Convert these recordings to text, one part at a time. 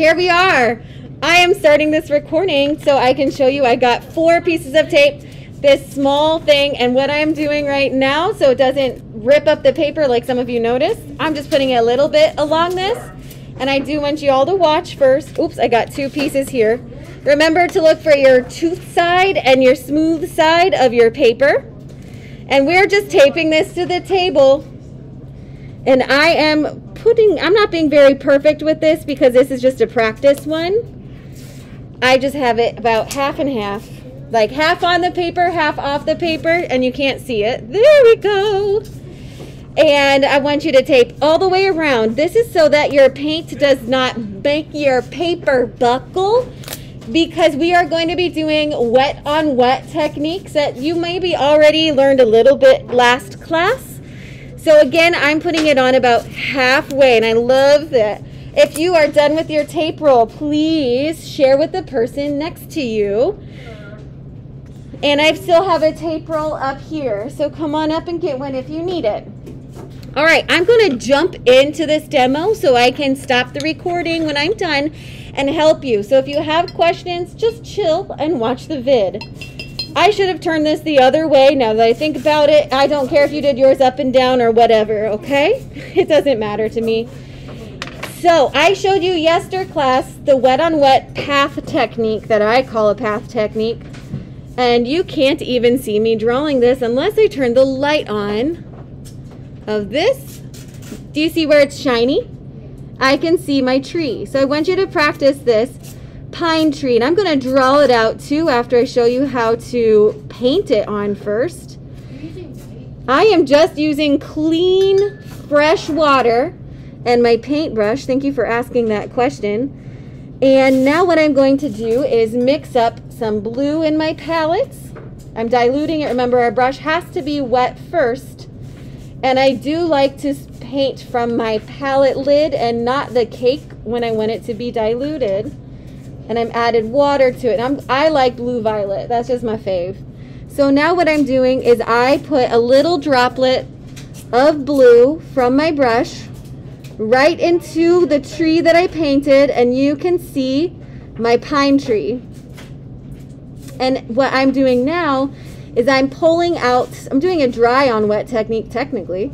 here we are. I am starting this recording so I can show you I got four pieces of tape, this small thing, and what I'm doing right now so it doesn't rip up the paper like some of you noticed, I'm just putting a little bit along this. And I do want you all to watch first. Oops, I got two pieces here. Remember to look for your tooth side and your smooth side of your paper. And we're just taping this to the table. And I am putting, I'm not being very perfect with this because this is just a practice one. I just have it about half and half. Like half on the paper, half off the paper, and you can't see it. There we go. And I want you to tape all the way around. This is so that your paint does not make your paper buckle because we are going to be doing wet on wet techniques that you maybe already learned a little bit last class. So again, I'm putting it on about halfway and I love that. If you are done with your tape roll, please share with the person next to you. And I still have a tape roll up here, so come on up and get one if you need it. All right, I'm going to jump into this demo so I can stop the recording when I'm done and help you. So if you have questions, just chill and watch the vid. I should have turned this the other way now that I think about it. I don't care if you did yours up and down or whatever, okay? It doesn't matter to me. So I showed you yesterday class the wet on wet path technique that I call a path technique. And you can't even see me drawing this unless I turn the light on of this. Do you see where it's shiny? I can see my tree. So I want you to practice this pine tree. And I'm going to draw it out too after I show you how to paint it on first. I am just using clean, fresh water and my paintbrush. Thank you for asking that question. And now what I'm going to do is mix up some blue in my palettes. I'm diluting it. Remember, our brush has to be wet first and I do like to paint from my palette lid and not the cake when I want it to be diluted. And I'm added water to it. I'm, I like blue violet. That's just my fave. So now what I'm doing is I put a little droplet of blue from my brush right into the tree that I painted and you can see my pine tree. And what I'm doing now is I'm pulling out, I'm doing a dry on wet technique technically.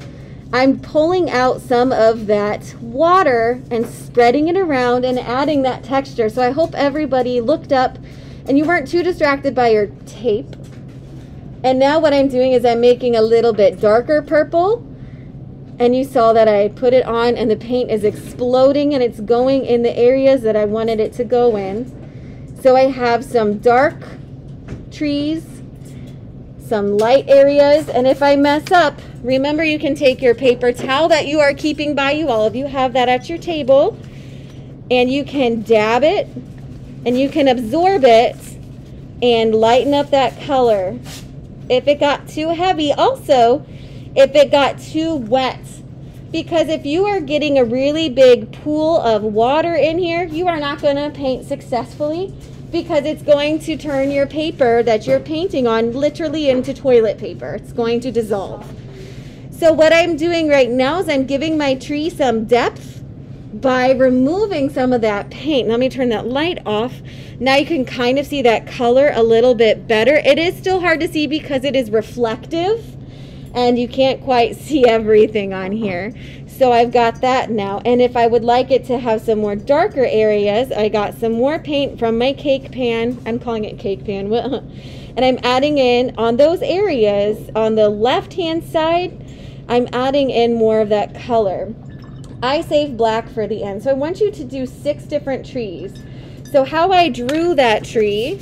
I'm pulling out some of that water and spreading it around and adding that texture. So I hope everybody looked up and you weren't too distracted by your tape. And now what I'm doing is I'm making a little bit darker purple. And you saw that I put it on and the paint is exploding and it's going in the areas that I wanted it to go in. So I have some dark trees some light areas. And if I mess up, remember you can take your paper towel that you are keeping by you. All of you have that at your table. And you can dab it and you can absorb it and lighten up that color. If it got too heavy, also, if it got too wet, because if you are getting a really big pool of water in here, you are not going to paint successfully because it's going to turn your paper that you're painting on literally into toilet paper. It's going to dissolve. So what I'm doing right now is I'm giving my tree some depth by removing some of that paint. Let me turn that light off. Now you can kind of see that color a little bit better. It is still hard to see because it is reflective and you can't quite see everything on here. So I've got that now. And if I would like it to have some more darker areas, I got some more paint from my cake pan. I'm calling it cake pan. and I'm adding in on those areas on the left hand side, I'm adding in more of that color. I save black for the end. So I want you to do six different trees. So how I drew that tree,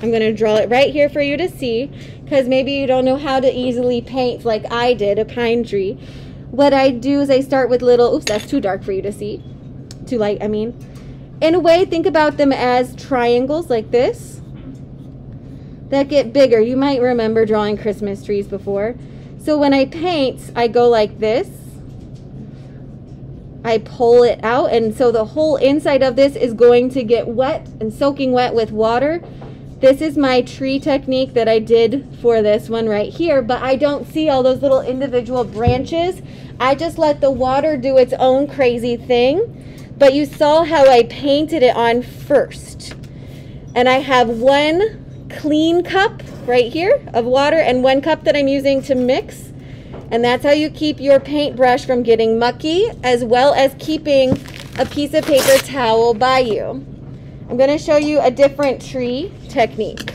I'm going to draw it right here for you to see because maybe you don't know how to easily paint like I did a pine tree what I do is I start with little, oops, that's too dark for you to see. Too light, I mean. In a way, think about them as triangles like this that get bigger. You might remember drawing Christmas trees before. So when I paint, I go like this. I pull it out, and so the whole inside of this is going to get wet and soaking wet with water. This is my tree technique that I did for this one right here, but I don't see all those little individual branches. I just let the water do its own crazy thing. But you saw how I painted it on first. And I have one clean cup right here of water and one cup that I'm using to mix. And that's how you keep your paintbrush from getting mucky as well as keeping a piece of paper towel by you. I'm going to show you a different tree technique.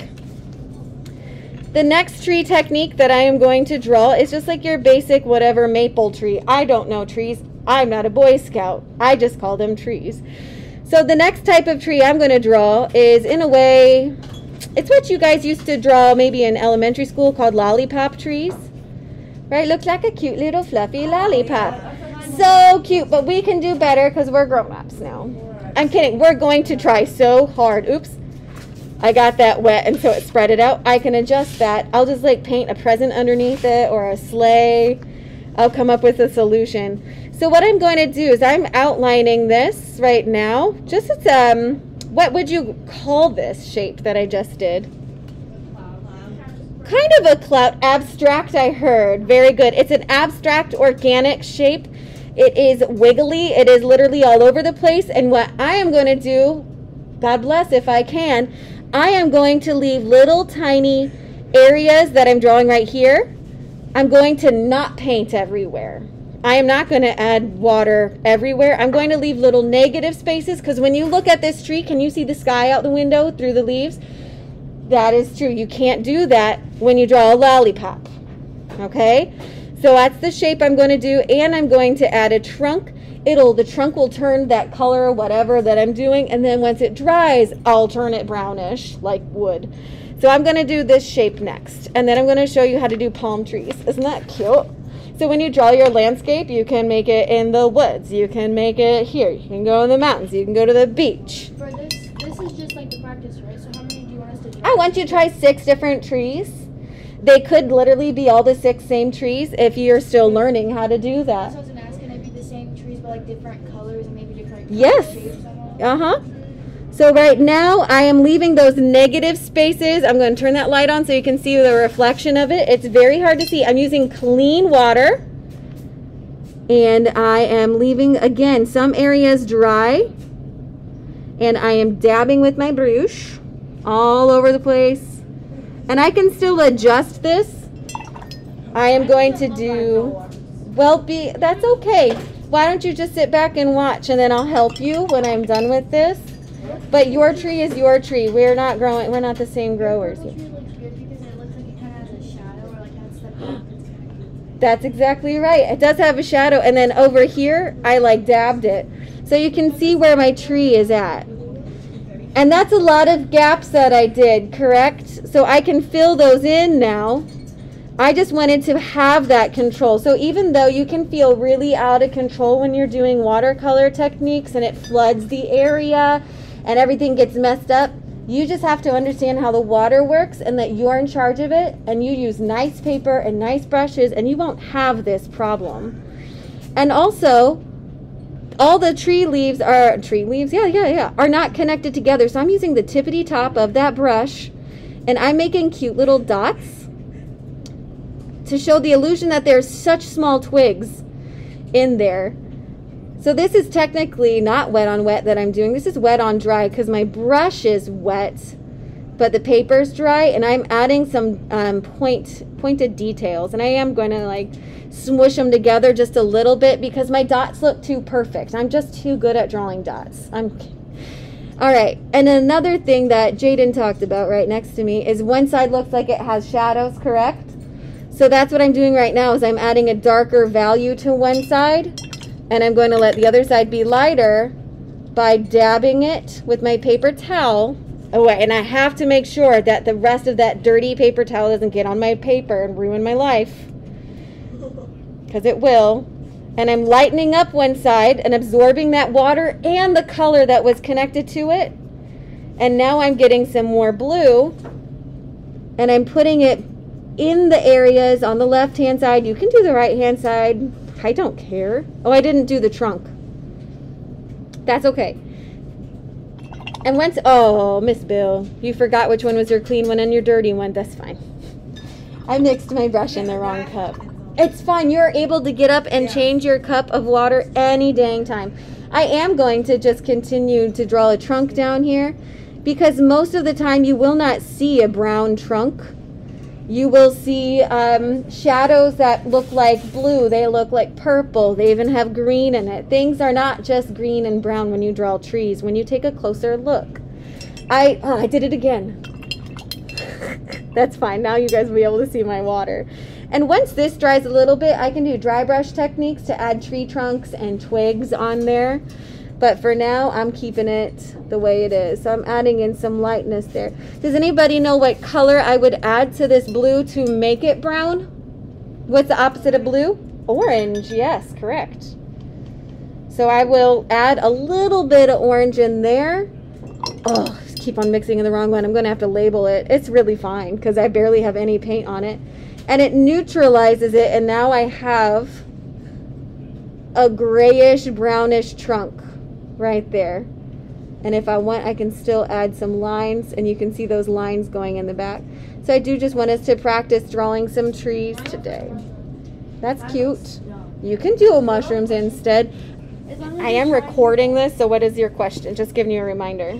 The next tree technique that I am going to draw is just like your basic whatever maple tree. I don't know trees. I'm not a Boy Scout. I just call them trees. So the next type of tree I'm going to draw is in a way, it's what you guys used to draw maybe in elementary school called lollipop trees. Right? Looks like a cute little fluffy lollipop. So cute, but we can do better because we're grown-ups now. I'm kidding. We're going to try so hard. Oops. I got that wet and so it spread it out. I can adjust that. I'll just like paint a present underneath it or a sleigh. I'll come up with a solution. So what I'm going to do is I'm outlining this right now. Just as, um, what would you call this shape that I just did? Kind of a cloud, abstract I heard. Very good. It's an abstract organic shape. It is wiggly. It is literally all over the place. And what I am going to do, God bless if I can, I am going to leave little tiny areas that I'm drawing right here. I'm going to not paint everywhere. I am not going to add water everywhere. I'm going to leave little negative spaces because when you look at this tree, can you see the sky out the window through the leaves? That is true. You can't do that when you draw a lollipop. Okay? So that's the shape I'm going to do and I'm going to add a trunk. It'll the trunk will turn that color whatever that I'm doing and then once it dries, I'll turn it brownish like wood. So I'm going to do this shape next and then I'm going to show you how to do palm trees. Isn't that cute? So when you draw your landscape, you can make it in the woods. You can make it here. You can go in the mountains. You can go to the beach. For this, this is just like the practice, right? So how many do you want us to do? I want you to try six different trees. They could literally be all the six same trees if you're still learning how to do that. So I was gonna ask, can it be the same trees but like different colors and maybe different Yes. shapes? all? Uh huh. So right now I am leaving those negative spaces. I'm going to turn that light on so you can see the reflection of it. It's very hard to see. I'm using clean water. And I am leaving again some areas dry. And I am dabbing with my brush all over the place. And I can still adjust this. I am going to do well be that's okay. Why don't you just sit back and watch and then I'll help you when I'm done with this. But your tree is your tree. We're not growing we're not the same growers. Purple tree looks good because it looks like it kind of has a shadow or like has stuff. It's kind of cute. That's exactly right. It does have a shadow and then over here I like dabbed it. So you can see where my tree is at. And that's a lot of gaps that I did, correct? So I can fill those in now. I just wanted to have that control. So even though you can feel really out of control when you're doing watercolor techniques and it floods the area and everything gets messed up, you just have to understand how the water works and that you're in charge of it and you use nice paper and nice brushes and you won't have this problem. And also, all the tree leaves are tree leaves, yeah, yeah, yeah, are not connected together. So I'm using the tippity top of that brush and I'm making cute little dots to show the illusion that there's such small twigs in there. So this is technically not wet on wet that I'm doing. This is wet on dry because my brush is wet, but the paper's dry, and I'm adding some um, point pointed details, and I am going to like smush them together just a little bit because my dots look too perfect. I'm just too good at drawing dots. I'm all right, and another thing that Jaden talked about right next to me is one side looks like it has shadows, correct? So that's what I'm doing right now is I'm adding a darker value to one side and I'm going to let the other side be lighter by dabbing it with my paper towel. Oh, wait, and I have to make sure that the rest of that dirty paper towel doesn't get on my paper and ruin my life. Because it will. And I'm lightening up one side and absorbing that water and the color that was connected to it. And now I'm getting some more blue. And I'm putting it in the areas on the left hand side. You can do the right hand side. I don't care. Oh, I didn't do the trunk. That's okay. And once, oh, Miss Bill, you forgot which one was your clean one and your dirty one. That's fine. I mixed my brush in the wrong cup. It's fine. You're able to get up and change your cup of water any dang time. I am going to just continue to draw a trunk down here because most of the time you will not see a brown trunk. You will see um, shadows that look like blue, they look like purple, they even have green in it. Things are not just green and brown when you draw trees, when you take a closer look. I, oh, I did it again. That's fine. Now you guys will be able to see my water. And once this dries a little bit, I can do dry brush techniques to add tree trunks and twigs on there. But for now, I'm keeping it the way it is. So I'm adding in some lightness there. Does anybody know what color I would add to this blue to make it brown? What's the opposite of blue? Orange, yes, correct. So I will add a little bit of orange in there. Oh, keep on mixing in the wrong one. I'm going to have to label it. It's really fine because I barely have any paint on it. And it neutralizes it, and now I have a grayish brownish trunk right there. And if I want, I can still add some lines, and you can see those lines going in the back. So I do just want us to practice drawing some trees today. That's cute. You can do mushrooms instead. I am recording this, so what is your question? Just giving you a reminder.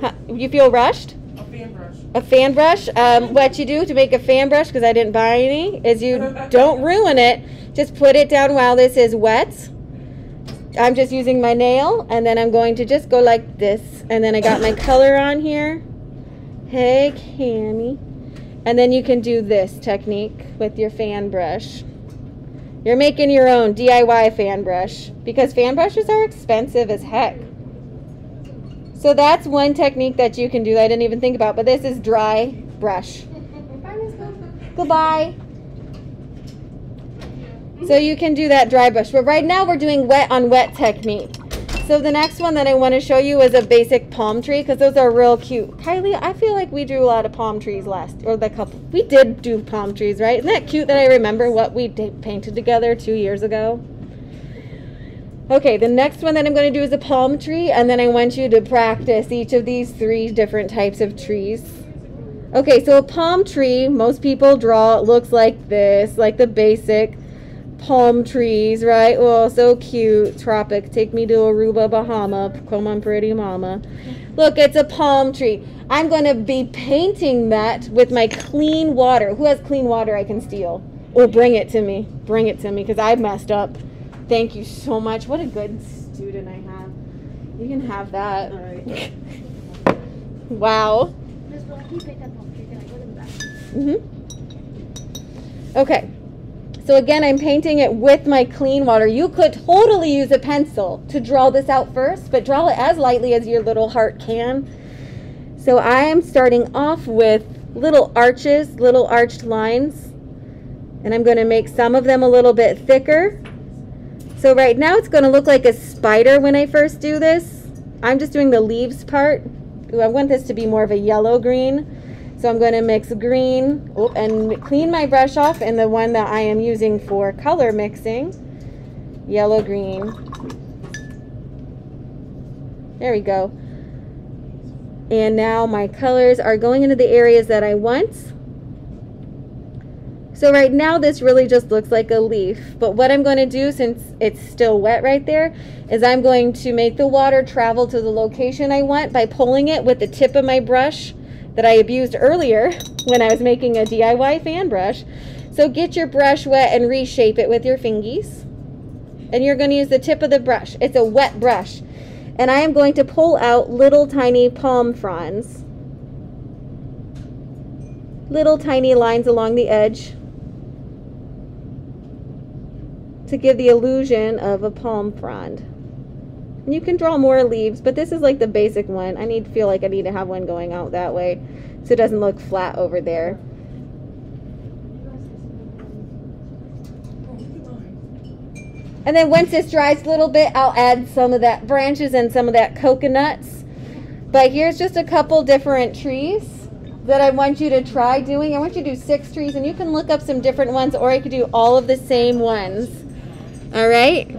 Huh, you feel rushed? A fan brush. A fan brush. Um, what you do to make a fan brush, because I didn't buy any, is you don't ruin it. Just put it down while this is wet. I'm just using my nail, and then I'm going to just go like this. And then I got my color on here. Hey, Cammy. And then you can do this technique with your fan brush. You're making your own DIY fan brush because fan brushes are expensive as heck. So that's one technique that you can do that I didn't even think about, but this is dry brush. Goodbye. So you can do that dry brush. But right now we're doing wet on wet technique. So the next one that I want to show you is a basic palm tree because those are real cute. Kylie, I feel like we drew a lot of palm trees last, or the couple. We did do palm trees, right? Isn't that cute that I remember what we painted together two years ago? Okay, the next one that I'm going to do is a palm tree, and then I want you to practice each of these three different types of trees. Okay, so a palm tree, most people draw, looks like this, like the basic palm trees, right? Oh, so cute. Tropic. Take me to Aruba, Bahama. Come on, pretty mama. Look, it's a palm tree. I'm going to be painting that with my clean water. Who has clean water I can steal? Oh, bring it to me. Bring it to me because I messed up. Thank you so much. What a good student I have. You can have that. All right. wow. Miss Rocky picked up pumpkin. Can I go to the back? Mm-hmm. Okay. So again, I'm painting it with my clean water. You could totally use a pencil to draw this out first, but draw it as lightly as your little heart can. So I am starting off with little arches, little arched lines, and I'm going to make some of them a little bit thicker. So right now it's going to look like a spider when I first do this. I'm just doing the leaves part. Ooh, I want this to be more of a yellow green. So I'm going to mix green and clean my brush off in the one that I am using for color mixing. Yellow green. There we go. And now my colors are going into the areas that I want. So right now this really just looks like a leaf. But what I'm going to do since it's still wet right there is I'm going to make the water travel to the location I want by pulling it with the tip of my brush that I abused earlier when I was making a DIY fan brush. So get your brush wet and reshape it with your fingies. And you're going to use the tip of the brush. It's a wet brush. And I am going to pull out little tiny palm fronds. Little tiny lines along the edge to give the illusion of a palm frond. And you can draw more leaves, but this is like the basic one. I need feel like I need to have one going out that way so it doesn't look flat over there. And then once this dries a little bit, I'll add some of that branches and some of that coconuts. But here's just a couple different trees that I want you to try doing. I want you to do six trees, and you can look up some different ones, or I could do all of the same ones. All right?